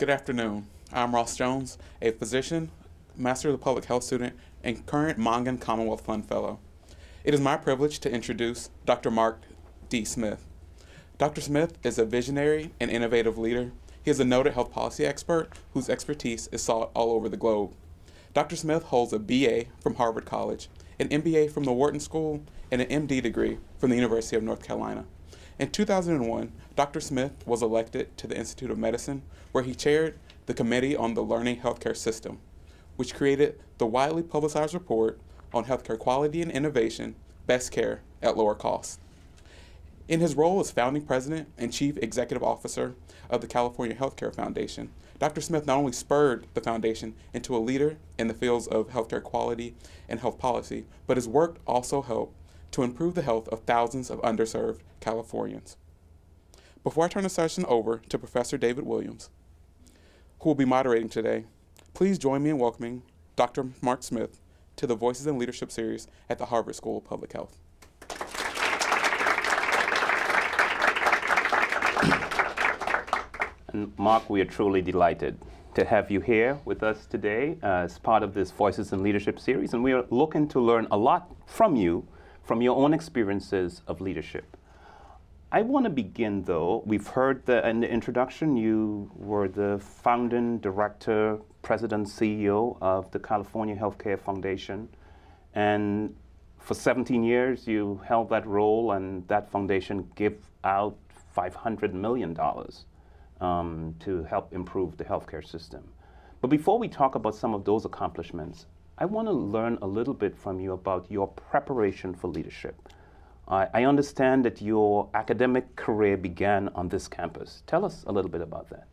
Good afternoon. I'm Ross Jones, a physician, Master of the Public Health student, and current Mongan Commonwealth Fund Fellow. It is my privilege to introduce Dr. Mark D. Smith. Dr. Smith is a visionary and innovative leader. He is a noted health policy expert whose expertise is sought all over the globe. Dr. Smith holds a BA from Harvard College, an MBA from the Wharton School, and an MD degree from the University of North Carolina. In 2001, Dr. Smith was elected to the Institute of Medicine, where he chaired the Committee on the Learning Healthcare System, which created the widely publicized report on healthcare quality and innovation, Best Care at Lower Cost. In his role as founding president and chief executive officer of the California Healthcare Foundation, Dr. Smith not only spurred the foundation into a leader in the fields of healthcare quality and health policy, but his work also helped to improve the health of thousands of underserved Californians. Before I turn the session over to Professor David Williams, who will be moderating today, please join me in welcoming Dr. Mark Smith to the Voices in Leadership series at the Harvard School of Public Health. And Mark, we are truly delighted to have you here with us today as part of this Voices in Leadership series. And we are looking to learn a lot from you, from your own experiences of leadership. I want to begin, though. We've heard the, in the introduction you were the founding director, president, CEO of the California Healthcare Foundation. And for 17 years, you held that role, and that foundation gave out $500 million um, to help improve the healthcare system. But before we talk about some of those accomplishments, I want to learn a little bit from you about your preparation for leadership. I, I understand that your academic career began on this campus. Tell us a little bit about that.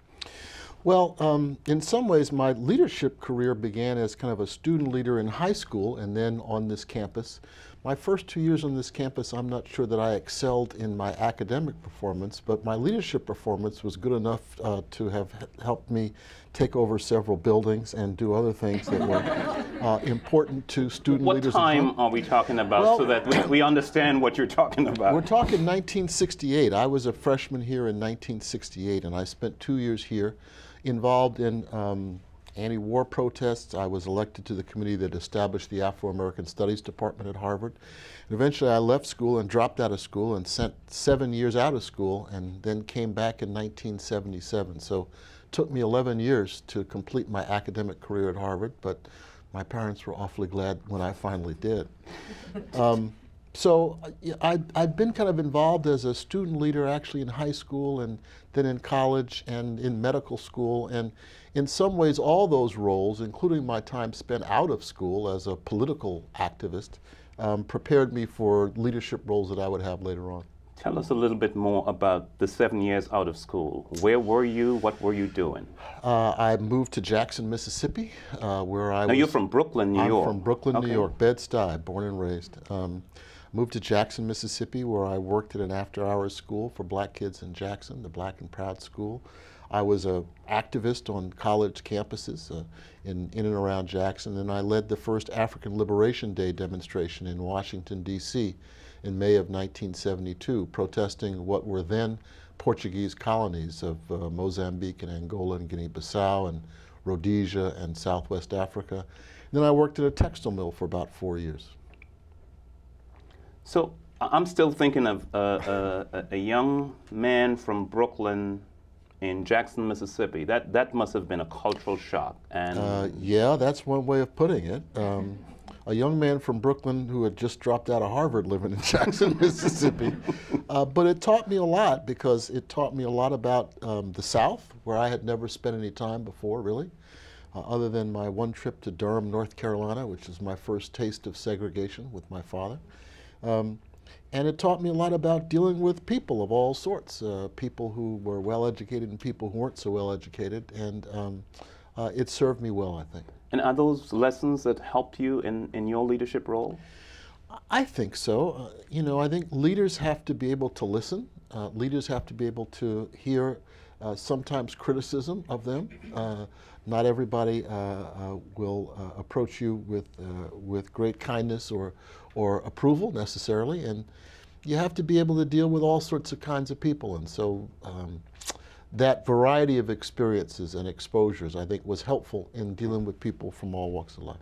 Well, um, in some ways, my leadership career began as kind of a student leader in high school and then on this campus. My first two years on this campus, I'm not sure that I excelled in my academic performance, but my leadership performance was good enough uh, to have helped me take over several buildings and do other things that were uh, important to student what leaders. What time are we talking about well, so that we, we understand what you're talking about? We're talking 1968. I was a freshman here in 1968, and I spent two years here involved in um, anti-war protests. I was elected to the committee that established the Afro-American Studies Department at Harvard. And eventually I left school and dropped out of school and sent seven years out of school and then came back in 1977. So it took me 11 years to complete my academic career at Harvard, but my parents were awfully glad when I finally did. Um, so I, I've been kind of involved as a student leader actually in high school and then in college and in medical school. And in some ways, all those roles, including my time spent out of school as a political activist, um, prepared me for leadership roles that I would have later on. Tell us a little bit more about the seven years out of school. Where were you? What were you doing? Uh, I moved to Jackson, Mississippi, uh, where I now was. you're from Brooklyn, New I'm York. I'm from Brooklyn, okay. New York, Bed-Stuy, born and raised. Um, Moved to Jackson, Mississippi, where I worked at an after-hours school for black kids in Jackson, the Black and Proud School. I was an activist on college campuses uh, in, in and around Jackson, and I led the first African Liberation Day demonstration in Washington, D.C. in May of 1972, protesting what were then Portuguese colonies of uh, Mozambique and Angola and Guinea-Bissau and Rhodesia and Southwest Africa. And then I worked at a textile mill for about four years. So I'm still thinking of uh, uh, a young man from Brooklyn in Jackson, Mississippi. That that must have been a cultural shock. And uh, yeah, that's one way of putting it. Um, a young man from Brooklyn who had just dropped out of Harvard living in Jackson, Mississippi. Uh, but it taught me a lot because it taught me a lot about um, the South, where I had never spent any time before, really. Uh, other than my one trip to Durham, North Carolina, which was my first taste of segregation with my father. Um, and it taught me a lot about dealing with people of all sorts, uh, people who were well educated and people who weren't so well educated. And um, uh, it served me well, I think. And are those lessons that helped you in, in your leadership role? I think so. Uh, you know, I think leaders have to be able to listen. Uh, leaders have to be able to hear uh, sometimes criticism of them. Uh, not everybody uh, uh, will uh, approach you with, with great kindness or, or approval necessarily, and you have to be able to deal with all sorts of kinds of people. And so um, that variety of experiences and exposures, I think, was helpful in dealing with people from all walks of life.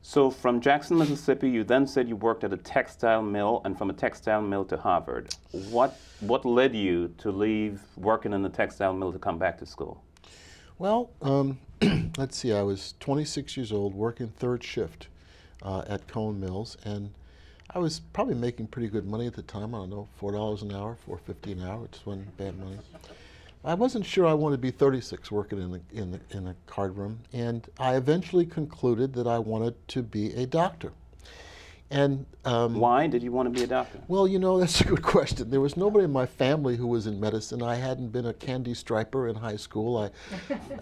So from Jackson, Mississippi, you then said you worked at a textile mill, and from a textile mill to Harvard. What what led you to leave working in the textile mill to come back to school? Well, um, let's see. I was 26 years old, working third shift uh, at Cone Mills, and I was probably making pretty good money at the time. I don't know, four dollars an hour, four fifty an hour. It wasn't bad money. I wasn't sure I wanted to be 36 working in the, in the, in a card room, and I eventually concluded that I wanted to be a doctor. And um, why did you want to be a doctor? Well, you know, that's a good question. There was nobody in my family who was in medicine. I hadn't been a candy striper in high school. I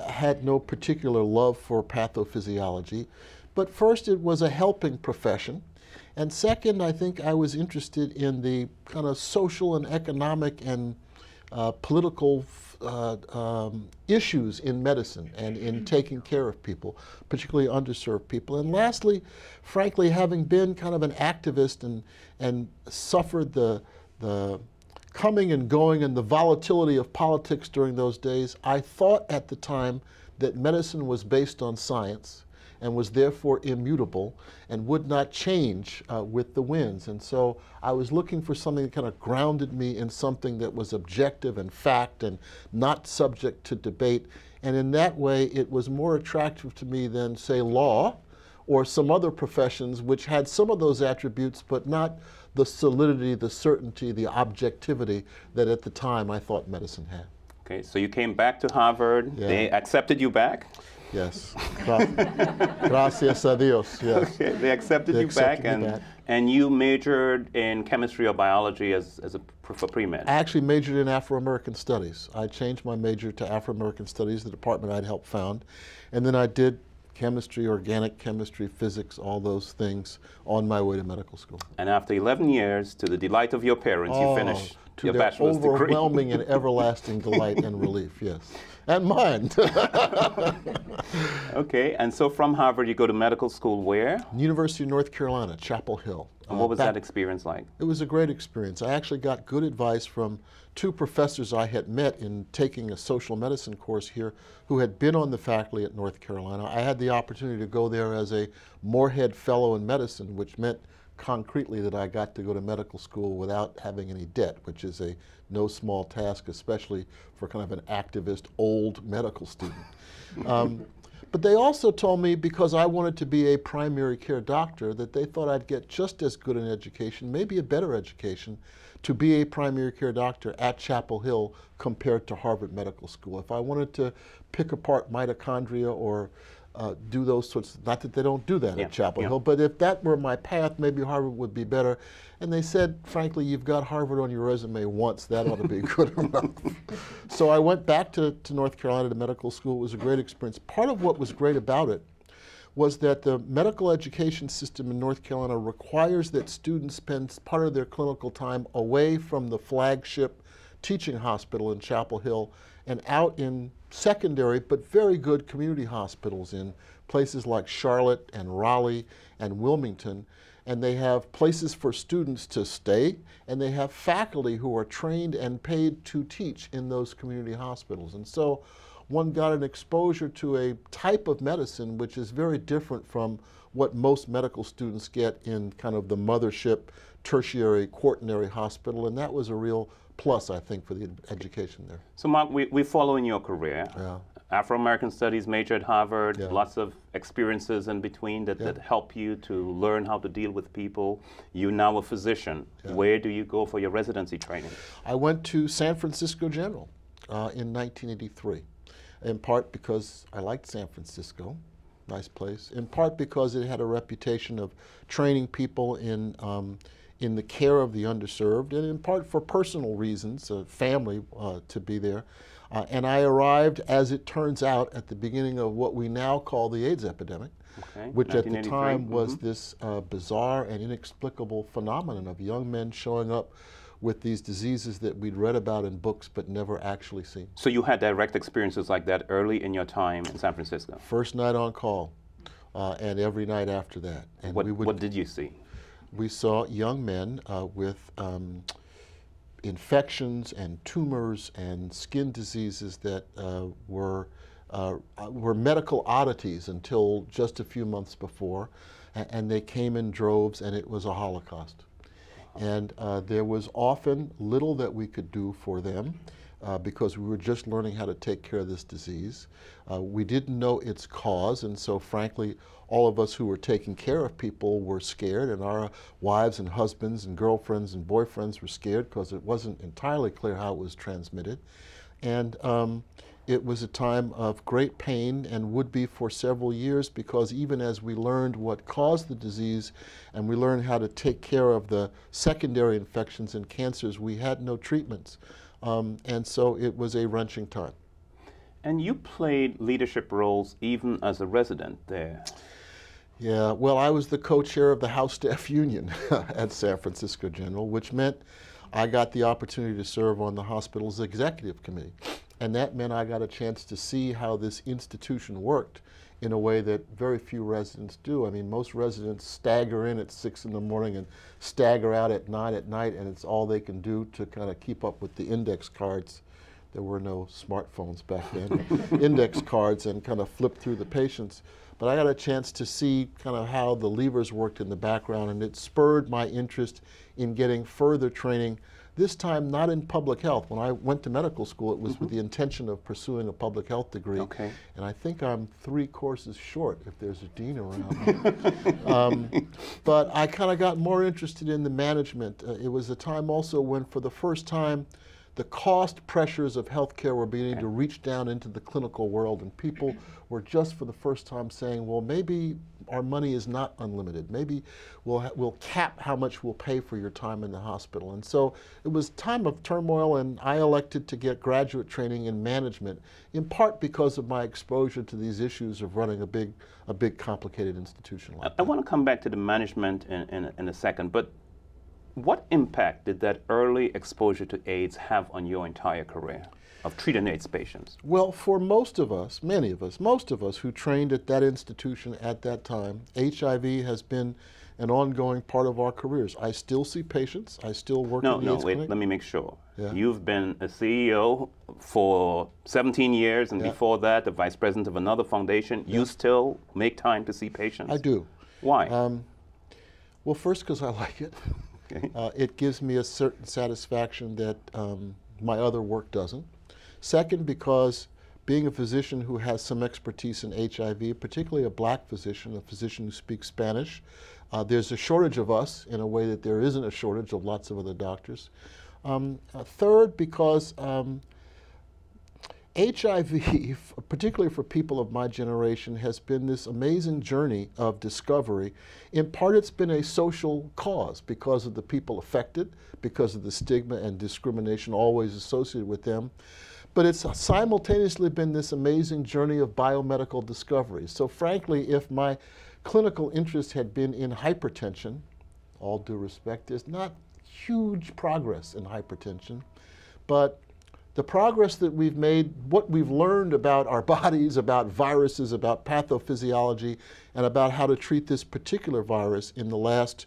had no particular love for pathophysiology. But first, it was a helping profession. And second, I think I was interested in the kind of social and economic and uh, political uh, um, issues in medicine and in taking care of people, particularly underserved people. And lastly, frankly, having been kind of an activist and, and suffered the, the coming and going and the volatility of politics during those days, I thought at the time that medicine was based on science and was therefore immutable and would not change uh, with the winds. And so I was looking for something that kind of grounded me in something that was objective and fact and not subject to debate. And in that way, it was more attractive to me than, say, law or some other professions which had some of those attributes, but not the solidity, the certainty, the objectivity that at the time I thought medicine had. Okay, so you came back to Harvard. Yeah. They accepted you back. Yes. Gracias a Dios. Yes. Okay. They accepted they you accepted back, and, back. and you majored in chemistry or biology as, as a for pre-med. I actually majored in Afro-American studies. I changed my major to Afro-American studies, the department I'd helped found, and then I did chemistry, organic chemistry, physics, all those things on my way to medical school. And after 11 years, to the delight of your parents, oh, you finished to your their bachelor's overwhelming and everlasting delight and relief, yes. And mine. okay, and so from Harvard, you go to medical school where? University of North Carolina, Chapel Hill. And what was uh, that experience like? It was a great experience. I actually got good advice from two professors I had met in taking a social medicine course here who had been on the faculty at North Carolina. I had the opportunity to go there as a Morehead Fellow in Medicine, which meant concretely that I got to go to medical school without having any debt, which is a no small task, especially for kind of an activist old medical student. Um, but they also told me because I wanted to be a primary care doctor that they thought I'd get just as good an education, maybe a better education, to be a primary care doctor at Chapel Hill compared to Harvard Medical School. If I wanted to pick apart mitochondria or uh, do those sorts. Not that they don't do that yeah. at Chapel yeah. Hill, but if that were my path, maybe Harvard would be better. And they said, frankly, you've got Harvard on your resume once. That ought to be good enough. So I went back to, to North Carolina to medical school. It was a great experience. Part of what was great about it was that the medical education system in North Carolina requires that students spend part of their clinical time away from the flagship teaching hospital in Chapel Hill and out in secondary but very good community hospitals in places like Charlotte and Raleigh and Wilmington. And they have places for students to stay, and they have faculty who are trained and paid to teach in those community hospitals. And so one got an exposure to a type of medicine which is very different from what most medical students get in kind of the mothership tertiary quaternary hospital, and that was a real plus, I think, for the education there. So, Mark, we, we follow in your career. Yeah. Afro American Studies major at Harvard, yeah. lots of experiences in between that, yeah. that help you to learn how to deal with people. You're now a physician. Where do you go for your residency training? I went to San Francisco General uh, in 1983, in part because I liked San Francisco, nice place, in part because it had a reputation of training people in. Um, in the care of the underserved, and in part for personal reasons, a family uh, to be there. Uh, and I arrived, as it turns out, at the beginning of what we now call the AIDS epidemic, okay. which at the time was mm -hmm. this uh, bizarre and inexplicable phenomenon of young men showing up with these diseases that we'd read about in books but never actually seen. So you had direct experiences like that early in your time in San Francisco? First night on call, uh, and every night after that. And what, would, what did you see? We saw young men uh, with um, infections and tumors and skin diseases that uh, were, uh, were medical oddities until just a few months before. And, and they came in droves, and it was a Holocaust. And uh, there was often little that we could do for them uh, because we were just learning how to take care of this disease. Uh, we didn't know its cause, and so frankly, all of us who were taking care of people were scared, and our wives and husbands and girlfriends and boyfriends were scared because it wasn't entirely clear how it was transmitted. And um, it was a time of great pain and would be for several years because even as we learned what caused the disease and we learned how to take care of the secondary infections and cancers, we had no treatments. Um, and so it was a wrenching time. And you played leadership roles even as a resident there. Yeah, well, I was the co-chair of the House Staff Union at San Francisco General, which meant I got the opportunity to serve on the hospital's executive committee. And that meant I got a chance to see how this institution worked in a way that very few residents do. I mean, most residents stagger in at six in the morning and stagger out at nine at night, and it's all they can do to kind of keep up with the index cards. There were no smartphones back then, index cards, and kind of flip through the patients. But I got a chance to see kind of how the levers worked in the background, and it spurred my interest in getting further training this time, not in public health. When I went to medical school, it was mm -hmm. with the intention of pursuing a public health degree. Okay. And I think I'm three courses short if there's a dean around. um, but I kind of got more interested in the management. Uh, it was a time also when, for the first time, the cost pressures of healthcare were beginning to reach down into the clinical world, and people were just for the first time saying, well, maybe our money is not unlimited. Maybe we'll, we'll cap how much we'll pay for your time in the hospital. And so it was time of turmoil, and I elected to get graduate training in management, in part because of my exposure to these issues of running a big, a big complicated institution like I, I want to come back to the management in, in, in a second, but what impact did that early exposure to AIDS have on your entire career? of treating AIDS patients? Well, for most of us, many of us, most of us who trained at that institution at that time, HIV has been an ongoing part of our careers. I still see patients. I still work no, in the no, AIDS wait, clinic. let me make sure. Yeah. You've been a CEO for 17 years, and yeah. before that, the vice president of another foundation. Yeah. You still make time to see patients? I do. Why? Um, well, first, because I like it. Okay. Uh, it gives me a certain satisfaction that um, my other work doesn't. Second, because being a physician who has some expertise in HIV, particularly a black physician, a physician who speaks Spanish, uh, there's a shortage of us in a way that there isn't a shortage of lots of other doctors. Um, uh, third, because um, HIV, particularly for people of my generation, has been this amazing journey of discovery. In part, it's been a social cause because of the people affected, because of the stigma and discrimination always associated with them. But it's simultaneously been this amazing journey of biomedical discovery. So frankly, if my clinical interest had been in hypertension, all due respect, there's not huge progress in hypertension, but the progress that we've made, what we've learned about our bodies, about viruses, about pathophysiology, and about how to treat this particular virus in the last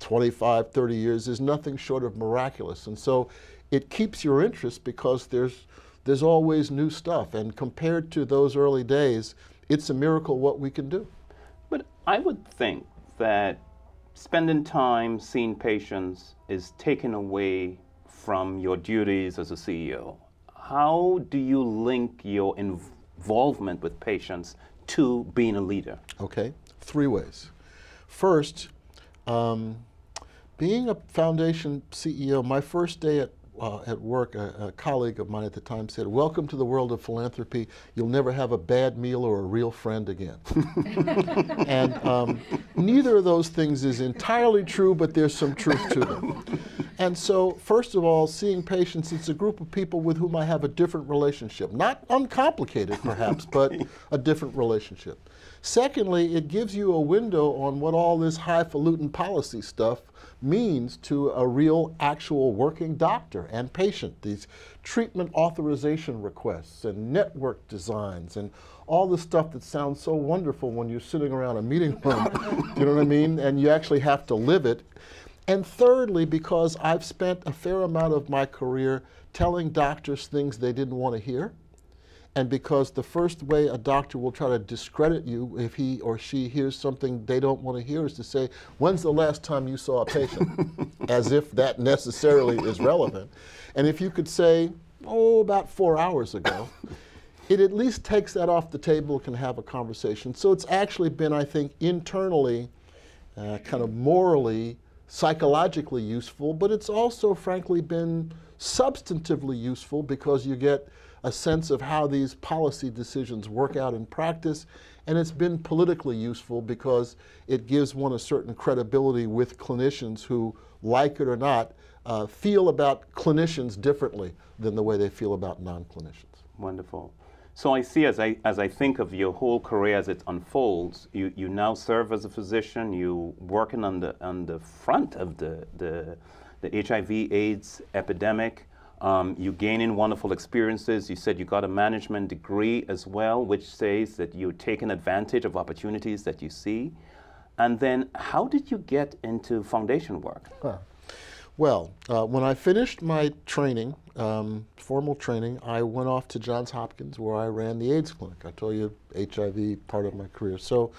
25, 30 years is nothing short of miraculous. And so it keeps your interest because there's, there's always new stuff. And compared to those early days, it's a miracle what we can do. But I would think that spending time seeing patients is taken away from your duties as a CEO. How do you link your involvement with patients to being a leader? Okay, three ways. First, um, being a foundation CEO, my first day at uh, at work, a, a, colleague of mine at the time said, welcome to the world of philanthropy. You'll never have a bad meal or a real friend again. and um, neither of those things is entirely true, but there's some truth to them. And so, first of all, seeing patients, it's a group of people with whom I have a different relationship. Not uncomplicated, perhaps, but a different relationship. Secondly, it gives you a window on what all this highfalutin policy stuff means to a real, actual working doctor and patient. These treatment authorization requests and network designs and all the stuff that sounds so wonderful when you're sitting around a meeting room, you know what I mean? And you actually have to live it. And thirdly, because I've spent a fair amount of my career telling doctors things they didn't want to hear. And because the first way a doctor will try to discredit you if he or she hears something they don't want to hear is to say, When's the last time you saw a patient? As if that necessarily is relevant. And if you could say, Oh, about four hours ago, it at least takes that off the table, and can have a conversation. So it's actually been, I think, internally, uh, kind of morally, psychologically useful, but it's also, frankly, been substantively useful because you get a sense of how these policy decisions work out in practice. And it's been politically useful because it gives one a certain credibility with clinicians who, like it or not, uh, feel about clinicians differently than the way they feel about non clinicians. Wonderful. So I see as I, as I think of your whole career as it unfolds, you, you now serve as a physician, you working on the, on the front of the, the, the HIV AIDS epidemic. Um, you gaining wonderful experiences. You said you got a management degree as well, which says that you're taking advantage of opportunities that you see. And then, how did you get into foundation work? Huh. Well, uh, when I finished my training, um, formal training, I went off to Johns Hopkins where I ran the AIDS clinic. I told you HIV part of my career. So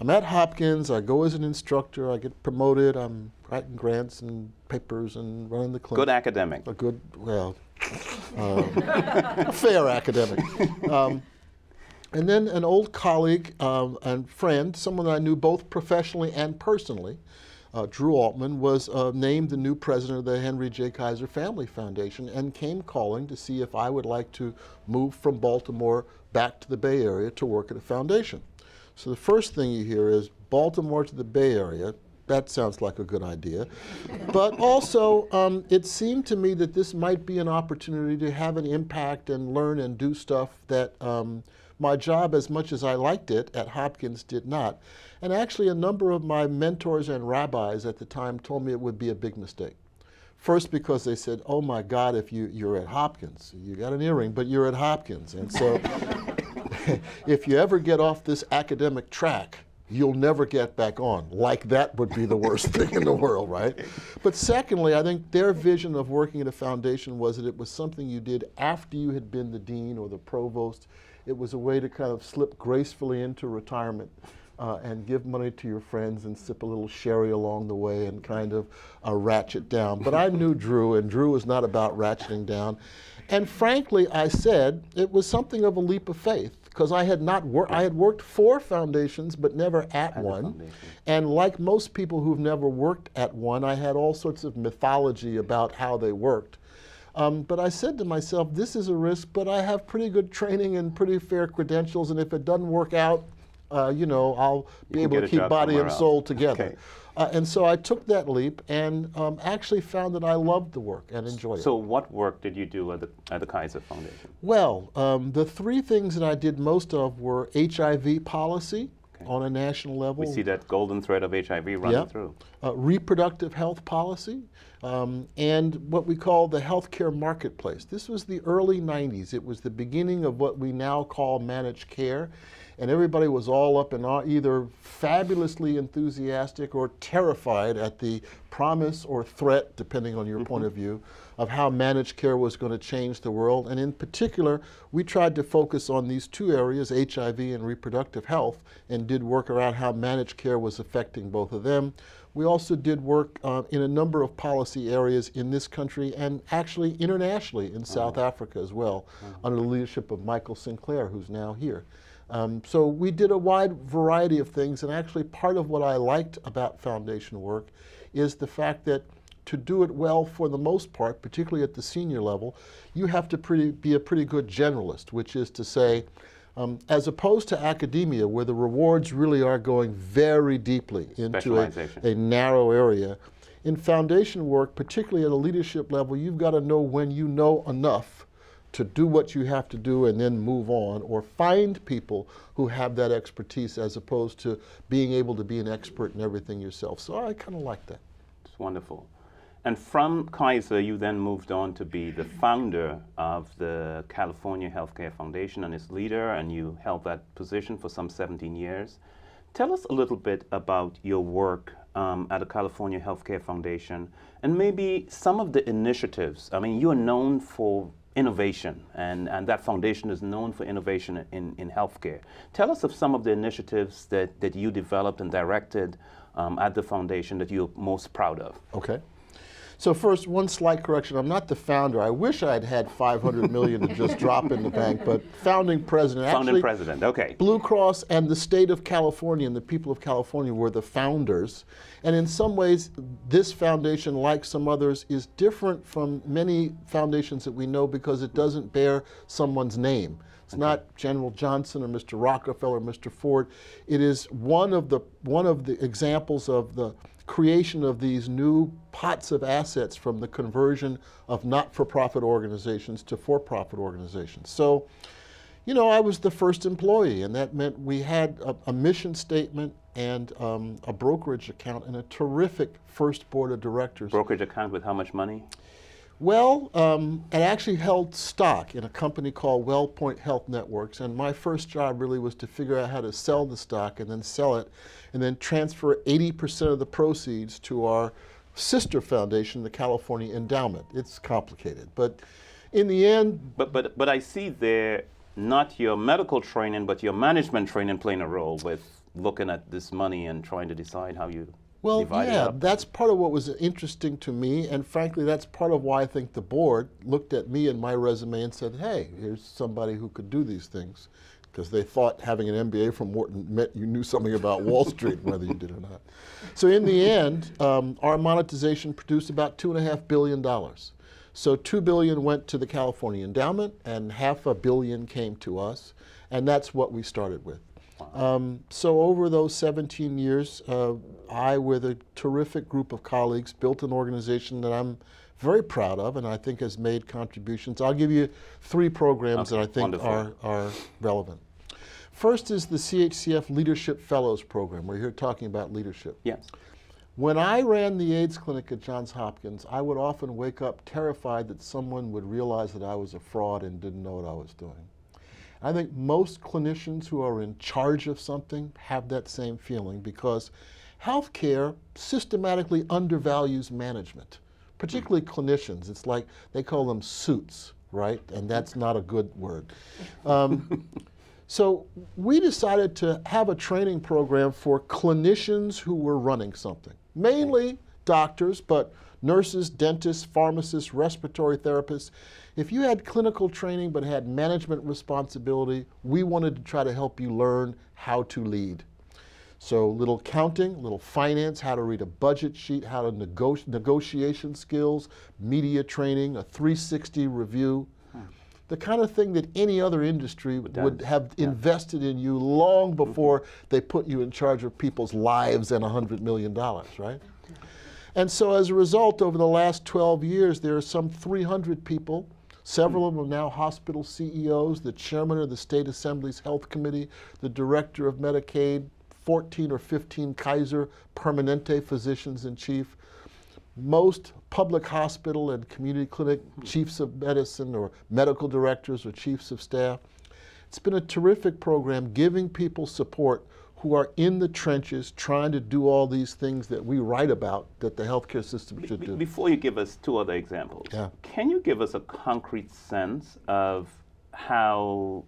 I'm at Hopkins, I go as an instructor, I get promoted, I'm writing grants and papers and running the clinic. Good academic. A good, well, um, fair academic. Um, and then an old colleague um, and friend, someone I knew both professionally and personally, uh, Drew Altman, was uh, named the new president of the Henry J. Kaiser Family Foundation and came calling to see if I would like to move from Baltimore back to the Bay Area to work at a foundation. So the first thing you hear is Baltimore to the Bay Area. That sounds like a good idea. but also, um, it seemed to me that this might be an opportunity to have an impact and learn and do stuff that um, my job, as much as I liked it at Hopkins, did not. And actually, a number of my mentors and rabbis at the time told me it would be a big mistake. First, because they said, oh my God, if you, you're at Hopkins, you got an earring, but you're at Hopkins. And so if you ever get off this academic track, you'll never get back on. Like that would be the worst thing in the world, right? But secondly, I think their vision of working at a foundation was that it was something you did after you had been the dean or the provost. It was a way to kind of slip gracefully into retirement. Uh, and give money to your friends and sip a little sherry along the way and kind of uh, ratchet down. But I knew Drew, and Drew was not about ratcheting down. And frankly, I said it was something of a leap of faith because I had not worked. I had worked for foundations, but never at, at one. And like most people who've never worked at one, I had all sorts of mythology about how they worked. Um, but I said to myself, this is a risk, but I have pretty good training and pretty fair credentials, and if it doesn't work out, uh, you know, I'll be able to keep body and soul together. Okay. Uh, and so I took that leap and um, actually found that I loved the work and enjoyed so it. So, what work did you do at the, at the Kaiser Foundation? Well, um, the three things that I did most of were HIV policy, okay. on a national level. We see that golden thread of HIV running yep. through. Uh, reproductive health policy, um, and what we call the healthcare marketplace. This was the early 90s. It was the beginning of what we now call managed care. And everybody was all up in either fabulously enthusiastic or terrified at the promise or threat, depending on your mm -hmm. point of view, of how managed care was going to change the world. And in particular, we tried to focus on these two areas, HIV and reproductive health, and did work around how managed care was affecting both of them. We also did work uh, in a number of policy areas in this country and actually internationally in South oh. Africa as well, oh. under the leadership of Michael Sinclair, who's now here. Um, so we did a wide variety of things, and actually part of what I liked about foundation work is the fact that to do it well for the most part, particularly at the senior level, you have to pretty, be a pretty good generalist, which is to say, um, as opposed to academia, where the rewards really are going very deeply into a, a narrow area, in foundation work, particularly at a leadership level, you've got to know when you know enough to do what you have to do and then move on, or find people who have that expertise as opposed to being able to be an expert in everything yourself. So I kind of like that. It's wonderful. And from Kaiser, you then moved on to be the founder of the California Healthcare Foundation and its leader, and you held that position for some 17 years. Tell us a little bit about your work um, at the California Healthcare Foundation, and maybe some of the initiatives. I mean, you are known for innovation, and, and that foundation is known for innovation in, in healthcare. Tell us of some of the initiatives that, that you developed and directed um, at the foundation that you're most proud of. Okay. So first, one slight correction. I'm not the founder. I wish I had had 500 million to just drop in the bank, but founding president. Founding Actually, president, okay. Blue Cross and the state of California and the people of California were the founders. And in some ways, this foundation, like some others, is different from many foundations that we know because it doesn't bear someone's name. It's okay. not General Johnson or Mr. Rockefeller or Mr. Ford. It is one of the one of the examples of the creation of these new pots of assets from the conversion of not-for-profit organizations to for-profit organizations. So, you know, I was the first employee, and that meant we had a, a mission statement and um, a brokerage account and a terrific first board of directors. Brokerage account with how much money? Well, um, it actually held stock in a company called WellPoint Health Networks, and my first job really was to figure out how to sell the stock and then sell it, and then transfer 80% of the proceeds to our sister foundation, the California Endowment. It's complicated, but in the end. But but but I see there not your medical training, but your management training playing a role with looking at this money and trying to decide how you well, yeah, that's part of what was interesting to me, and frankly, that's part of why I think the board looked at me and my resume and said, "Hey, here's somebody who could do these things," because they thought having an MBA from Wharton meant you knew something about Wall Street, whether you did or not. So in the end, um, our monetization produced about two and a half billion dollars. So two billion went to the California Endowment, and half a billion came to us, and that's what we started with. Um, so over those 17 years, uh, I, with a terrific group of colleagues, built an organization that I'm very proud of and I think has made contributions. I'll give you three programs okay, that I think are, are relevant. First is the CHCF Leadership Fellows Program. We're here talking about leadership. Yes. When I ran the AIDS clinic at Johns Hopkins, I would often wake up terrified that someone would realize that I was a fraud and didn't know what I was doing. I think most clinicians who are in charge of something have that same feeling because healthcare systematically undervalues management, particularly clinicians. It's like they call them suits, right? And that's not a good word. Um, so we decided to have a training program for clinicians who were running something, mainly doctors, but nurses, dentists, pharmacists, respiratory therapists. If you had clinical training but had management responsibility, we wanted to try to help you learn how to lead. So little counting, little finance, how to read a budget sheet, how to negotiate negotiation skills, media training, a 360 review, hmm. the kind of thing that any other industry would have yeah. invested in you long before mm -hmm. they put you in charge of people's lives and $100 million, right? And so as a result, over the last 12 years, there are some 300 people. Several of them are now hospital CEOs, the chairman of the State Assembly's Health Committee, the director of Medicaid, 14 or 15 Kaiser Permanente physicians in chief. Most public hospital and community clinic chiefs of medicine or medical directors or chiefs of staff. It's been a terrific program giving people support who are in the trenches trying to do all these things that we write about that the healthcare system should do. Before you give us two other examples, yeah. can you give us a concrete sense of how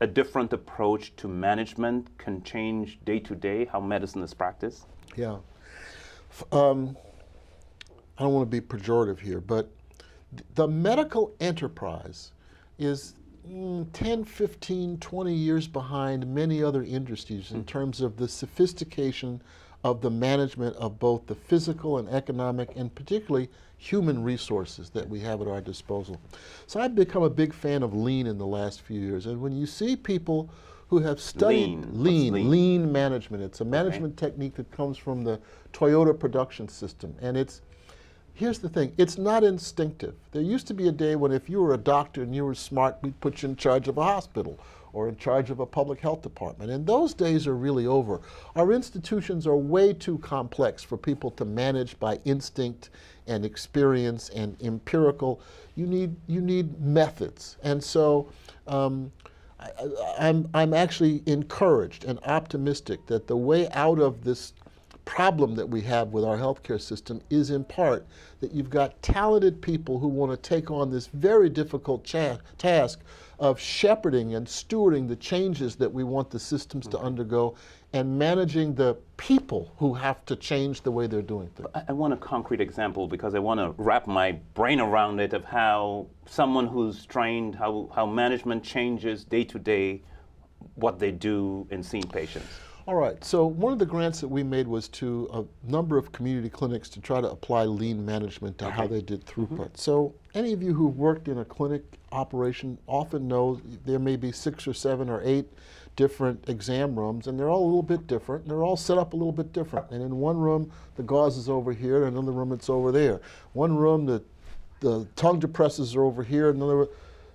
a different approach to management can change day to day how medicine is practiced? Yeah. Um, I don't want to be pejorative here, but the medical enterprise is 10, 15, 20 years behind many other industries in hmm. terms of the sophistication of the management of both the physical and economic and particularly human resources that we have at our disposal. So I've become a big fan of lean in the last few years. And when you see people who have studied lean, lean, lean? lean management, it's a management okay. technique that comes from the Toyota production system. And it's here's the thing it's not instinctive. There used to be a day when if you were a doctor and you were smart, we'd put you in charge of a hospital or in charge of a public health department. And those days are really over. Our institutions are way too complex for people to manage by instinct and experience and empirical. You need, you need methods. And so um, I, I'm, I'm actually encouraged and optimistic that the way out of this problem that we have with our healthcare system is in part that you've got talented people who want to take on this very difficult task of shepherding and stewarding the changes that we want the systems to mm-hmm. undergo and managing the people who have to change the way they're doing things. I, I want a concrete example because I want to wrap my brain around it of how someone who's trained, how, how management changes day to day what they do in seeing patients. All right, so one of the grants that we made was to a number of community clinics to try to apply lean management to okay. how they did throughput. Mm -hmm. So any of you who've worked in a clinic operation often know there may be six or seven or eight different exam rooms, and they're all a little bit different, and they're all set up a little bit different. And in one room, the gauze is over here, and another room, it's over there. One room, the, the tongue depressors are over here, another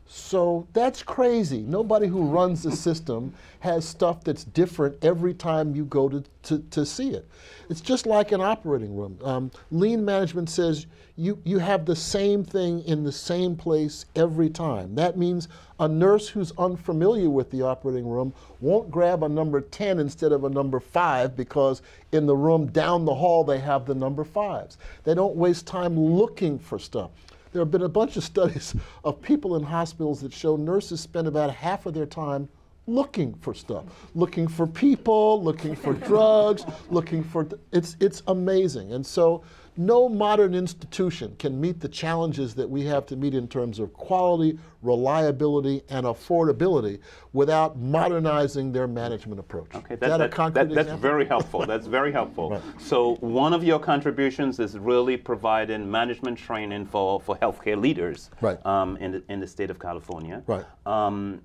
so that's crazy. Nobody who runs the system has stuff that's different every time you go to, to, to see it. It's just like an operating room. Um, lean management says you, you have the same thing in the same place every time. That means a nurse who's unfamiliar with the operating room won't grab a number 10 instead of a number 5 because in the room down the hall they have the number 5s. They don't waste time looking for stuff. There have been a bunch of studies of people in hospitals that show nurses spend about half of their time looking for stuff, looking for people, looking for drugs, looking for, it's, it's amazing. And so no modern institution can meet the challenges that we have to meet in terms of quality, reliability, and affordability without modernizing their management approach. Okay, that, that, that, that that's very helpful. That's very helpful. Right. So one of your contributions is really providing management training for, for healthcare leaders right. um, in, the, in the state of California. Right. Um,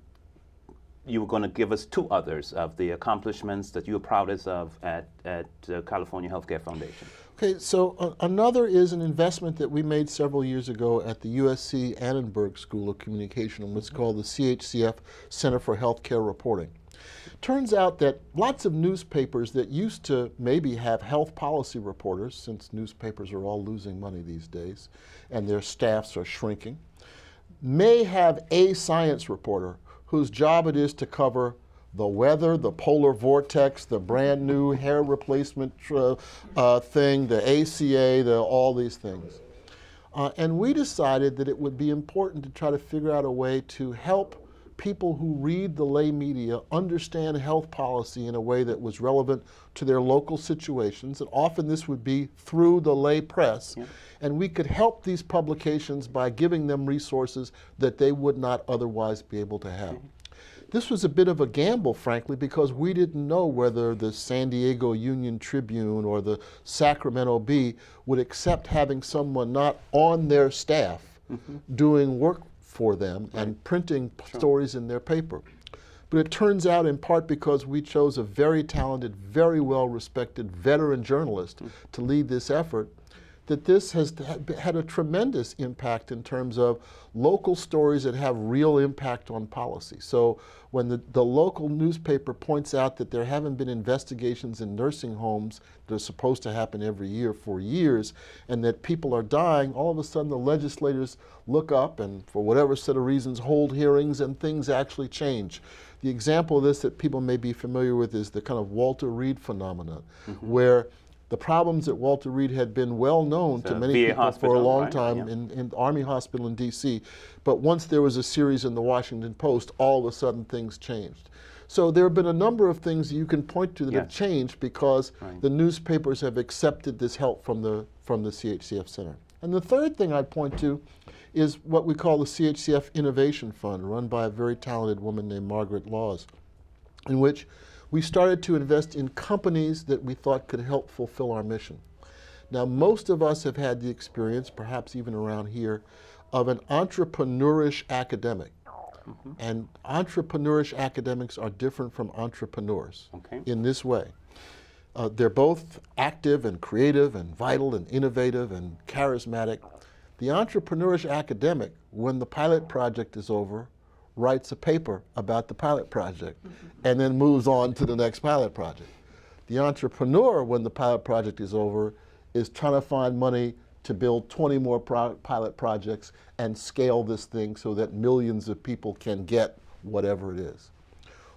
you were going to give us two others of the accomplishments that you're proudest of at, at uh, California Healthcare Foundation. Okay, so uh, another is an investment that we made several years ago at the USC Annenberg School of Communication and what's called the CHCF Center for Healthcare Reporting. Turns out that lots of newspapers that used to maybe have health policy reporters, since newspapers are all losing money these days and their staffs are shrinking, may have a science reporter whose job it is to cover the weather, the polar vortex, the brand new hair replacement uh, uh, thing, the ACA, the, all these things. Uh, and we decided that it would be important to try to figure out a way to help people who read the lay media understand health policy in a way that was relevant to their local situations. And often this would be through the lay press. Yeah. And we could help these publications by giving them resources that they would not otherwise be able to have. This was a bit of a gamble, frankly, because we didn't know whether the San Diego Union Tribune or the Sacramento Bee would accept having someone not on their staff mm -hmm. doing work for them right. and printing sure. stories in their paper. But it turns out, in part, because we chose a very talented, very well respected veteran journalist mm -hmm. to lead this effort, that this has had a tremendous impact in terms of local stories that have real impact on policy. So when the, the local newspaper points out that there haven't been investigations in nursing homes that are supposed to happen every year for years and that people are dying, all of a sudden the legislators look up and for whatever set of reasons hold hearings and things actually change. The example of this that people may be familiar with is the kind of Walter Reed phenomenon, mm -hmm. where the problems at Walter Reed had been well known so to many VA people for a long right? time yeah. in, in Army Hospital in D.C. But once there was a series in the Washington Post, all of a sudden things changed. So there have been a number of things you can point to that yes. have changed because right. the newspapers have accepted this help from the, from the CHCF Center. And the third thing I'd point to is what we call the CHCF Innovation Fund, run by a very talented woman named Margaret Laws, in which we started to invest in companies that we thought could help fulfill our mission. Now, most of us have had the experience, perhaps even around here, of an entrepreneurish academic. Mm -hmm. And entrepreneurish academics are different from entrepreneurs okay. in this way. Uh, they're both active and creative and vital and innovative and charismatic. The entrepreneurish academic, when the pilot project is over, writes a paper about the pilot project mm -hmm. and then moves on to the next pilot project. The entrepreneur, when the pilot project is over, is trying to find money to build 20 more pro pilot projects and scale this thing so that millions of people can get whatever it is.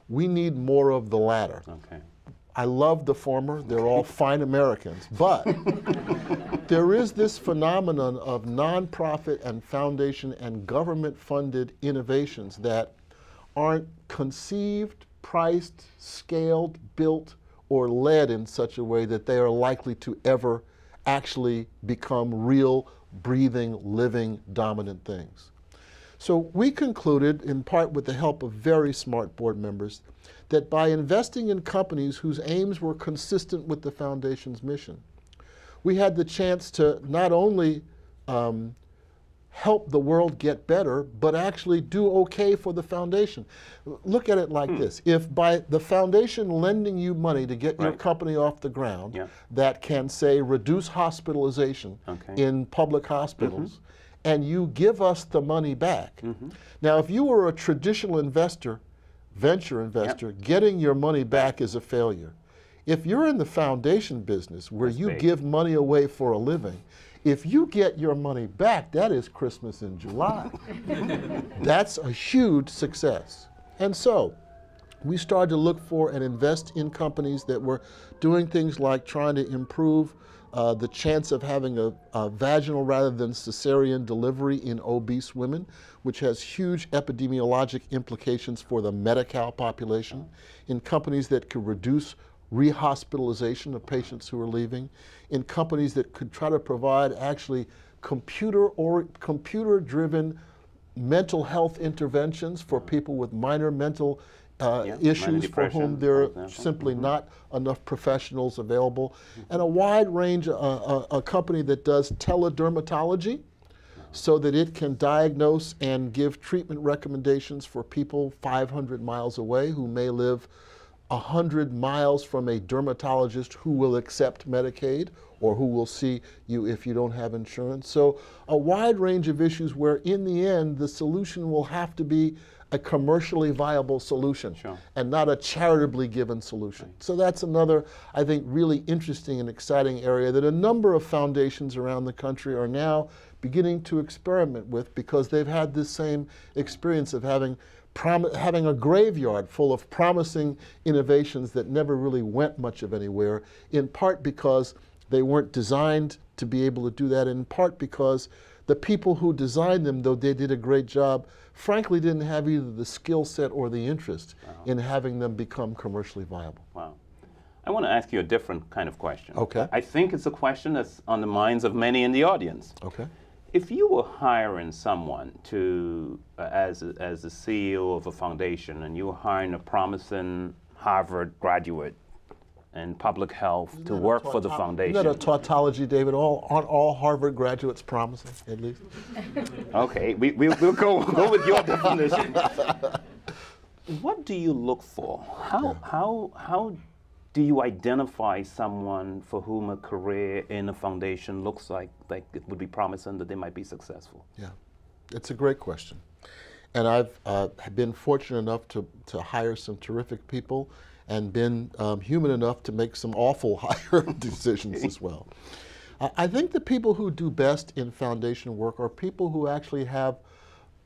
We need more of the latter. Okay. I love the former. They're all fine Americans. But there is this phenomenon of nonprofit and foundation and government funded innovations that aren't conceived, priced, scaled, built, or led in such a way that they are likely to ever actually become real, breathing, living, dominant things. So we concluded, in part with the help of very smart board members, that by investing in companies whose aims were consistent with the foundation's mission, we had the chance to not only um, help the world get better, but actually do okay for the foundation. Look at it like hmm. this. If by the foundation lending you money to get right. your company off the ground yeah. that can, say, reduce hospitalization okay. in public hospitals, mm -hmm. and you give us the money back. Mm -hmm. Now, if you were a traditional investor, venture investor, yep. getting your money back is a failure. If you're in the foundation business where That's you big. give money away for a living, if you get your money back, that is Christmas in July. That's a huge success. And so, we started to look for and invest in companies that were doing things like trying to improve uh, the chance of having a, a, vaginal rather than cesarean delivery in obese women, which has huge epidemiologic implications for the Medi-Cal population, in companies that could reduce rehospitalization of patients who are leaving, in companies that could try to provide actually computer or computer-driven mental health interventions for people with minor mental uh, yeah, issues for whom there are simply mm -hmm. not enough professionals available, mm -hmm. and a wide range, uh, a, uh, a, company that does teledermatology so that it can diagnose and give treatment recommendations for people 500 miles away who may live 100 miles from a dermatologist who will accept Medicaid or who will see you if you don't have insurance. So a wide range of issues where in the end the solution will have to be a commercially viable solution sure. and not a charitably given solution. Right. So that's another, I think, really interesting and exciting area that a number of foundations around the country are now beginning to experiment with because they've had this same experience of having having a graveyard full of promising innovations that never really went much of anywhere, in part because they weren't designed to be able to do that, in part because the people who designed them, though they did a great job, frankly didn't have either the skill set or the interest wow. in having them become commercially viable. Wow. I want to ask you a different kind of question. Okay. I think it's a question that's on the minds of many in the audience. Okay. If you were hiring someone to, uh, as, a, as the CEO of a foundation, and you were hiring a promising Harvard graduate in public health isn't to work for the foundation. Isn't that a tautology, David? All, aren't all Harvard graduates promising, at least? okay, we, we, will go, go with your definition. what do you look for? How, yeah. how, how do you identify someone for whom a career in a foundation looks like like it would be promising that they might be successful? Yeah, it's a great question, and I've uh, been fortunate enough to to hire some terrific people, and been um, human enough to make some awful hire decisions as well. I think the people who do best in foundation work are people who actually have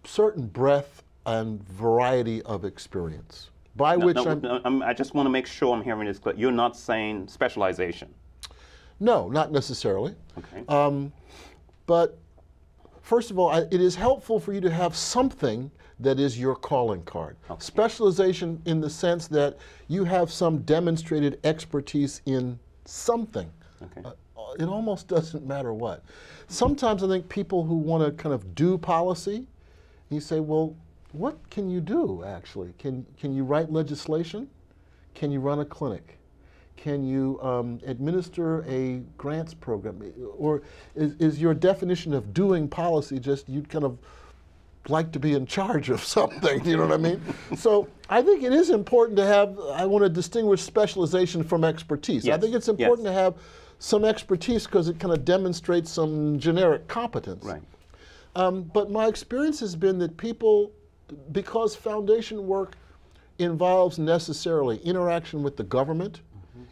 certain breadth and variety of experience. By no, which no, I'm, no, I'm, i just want to make sure I'm hearing this clear. You're not saying specialization. No, not necessarily. Okay. Um, but first of all, I, it is helpful for you to have something that is your calling card. Okay. Specialization in the sense that you have some demonstrated expertise in something. Okay. Uh, it almost doesn't matter what. Sometimes I think people who want to kind of do policy, you say, well, what can you do actually? Can, can you write legislation? Can you run a clinic? Can you um, administer a grants program? Or is, is your definition of doing policy just you kind of like to be in charge of something, Do you know what I mean? so I think it is important to have, I want to distinguish specialization from expertise. Yes. I think it's important yes. to have some expertise because it kind of demonstrates some generic competence. Right. Um, but my experience has been that people because foundation work involves necessarily interaction with the government.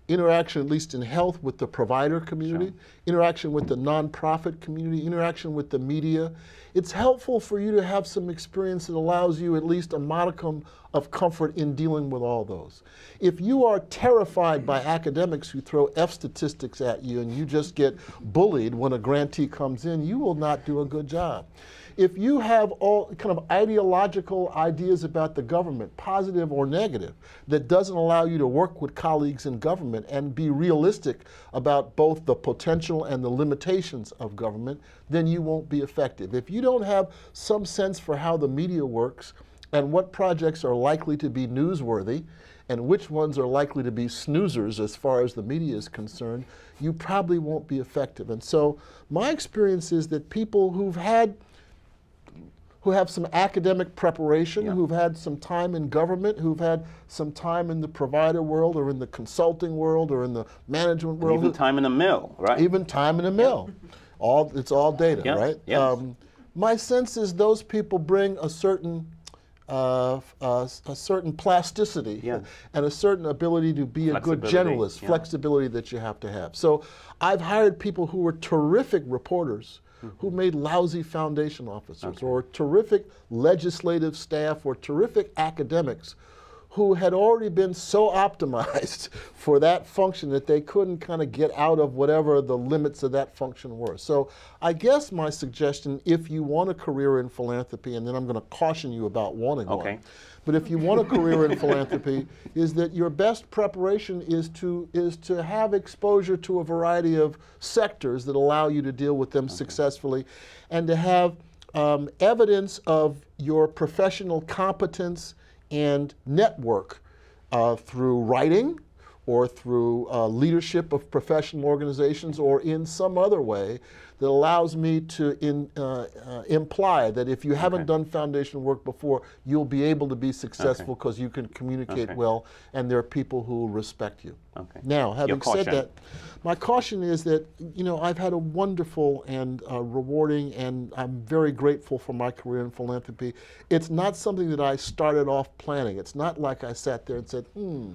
Interaction, at least in health, with the provider community, Sure. interaction with the nonprofit community, interaction with the media. It's helpful for you to have some experience that allows you at least a modicum of comfort in dealing with all those. If you are terrified by academics who throw F statistics at you and you just get bullied when a grantee comes in, you will not do a good job. If you have all kind of ideological ideas about the government, positive or negative, that doesn't allow you to work with colleagues in government and be realistic about both the potential and the limitations of government, then you won't be effective. If you don't have some sense for how the media works and what projects are likely to be newsworthy, and which ones are likely to be snoozers as far as the media is concerned, you probably won't be effective. And so my experience is that people who've had who have some academic preparation, Yeah. who've had some time in government, who've had some time in the provider world or in the consulting world or in the management world. Even time in the mill, right? even time in a mill. All it's all data, Yes, right? yes. my sense is those people bring a certain uh, uh, a certain plasticity Yeah. and a certain ability to be a good generalist, yeah. flexibility that you have to have. So I've hired people who were terrific reporters Mm-hmm. who made lousy foundation officers or terrific legislative staff or terrific academics who had already been so optimized for that function that they couldn't kind of get out of whatever the limits of that function were. So I guess my suggestion, if you want a career in philanthropy, and then I'm going to caution you about wanting Okay. one, but if you want a career in philanthropy, is that your best preparation is to is to have exposure to a variety of sectors that allow you to deal with them successfully, and to have um, evidence of your professional competence and network uh, through writing or through uh, leadership of professional organizations or in some other way that allows me to in, uh, uh, imply that if you haven't Okay. done foundation work before, you'll be able to be successful because you can communicate Okay. well and there are people who will respect you. Okay. Now, having said that, my caution is that you know I've had a wonderful and uh, rewarding, and I'm very grateful for my career in philanthropy. It's not something that I started off planning. It's not like I sat there and said, "Hmm,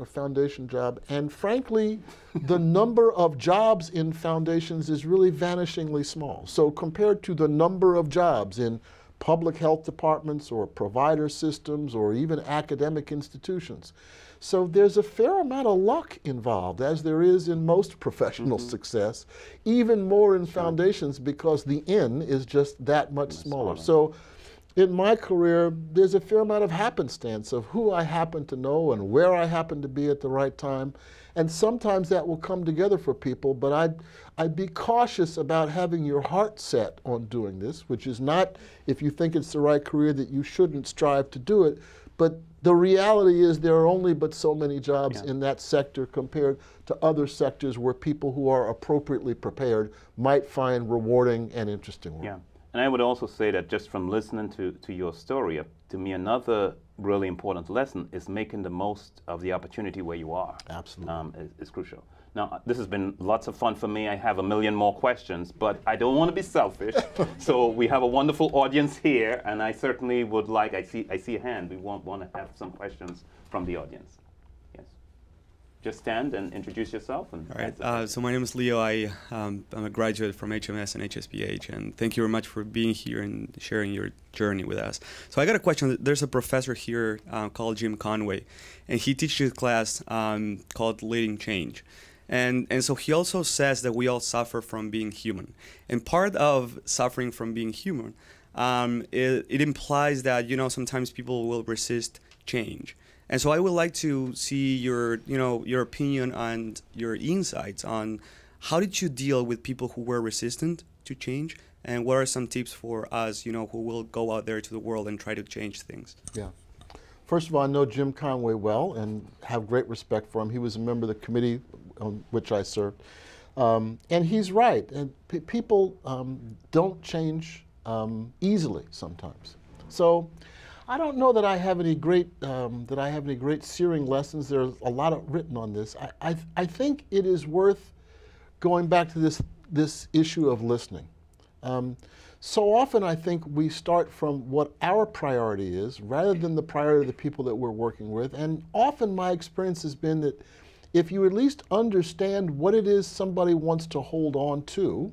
a foundation job." And frankly, the number of jobs in foundations is really vanishingly small. So compared to the number of jobs in public health departments or provider systems or even academic institutions. So there's a fair amount of luck involved, as there is in most professional mm-hmm. success, even more in foundations because the N is just that much smaller. So in my career, there's a fair amount of happenstance of who I happen to know and where I happen to be at the right time. And sometimes that will come together for people, but I'd, I'd be cautious about having your heart set on doing this, which is not, if you think it's the right career, that you shouldn't strive to do it. But the reality is there are only but so many jobs Yeah. in that sector compared to other sectors where people who are appropriately prepared might find rewarding and interesting work. Yeah. And I would also say that just from listening to, to your story, uh, to me, another really important lesson is making the most of the opportunity where you are. Absolutely. Um, is, is crucial. Now, uh, this has been lots of fun for me. I have a million more questions, but I don't want to be selfish. so we have a wonderful audience here, and I certainly would like, I see, I see a hand. We want, want to have some questions from the audience. Just stand and introduce yourself. And All right. Uh, so my name is Leo. I um, I'm a graduate from HMS and HSPH, and thank you very much for being here and sharing your journey with us. So I got a question. There's a professor here uh, called Jim Conway, and he teaches a class um, called Leading Change. And, and so he also says that we all suffer from being human. And part of suffering from being human, um, it, it implies that, you know, sometimes people will resist change. And so I would like to see your, you know, your opinion and your insights on how did you deal with people who were resistant to change, and what are some tips for us, you know, who will go out there to the world and try to change things? Yeah. First of all, I know Jim Conway well and have great respect for him. He was a member of the committee on which I served. Um, and he's right. And pe people um, don't change um, easily sometimes. So I don't know that I have any great um, that I have any great searing lessons. There's a lot of written on this. I, I, I think it is worth going back to this this issue of listening. Um, so often, I think we start from what our priority is rather than the priority of the people that we're working with. And often, my experience has been that if you at least understand what it is somebody wants to hold on to,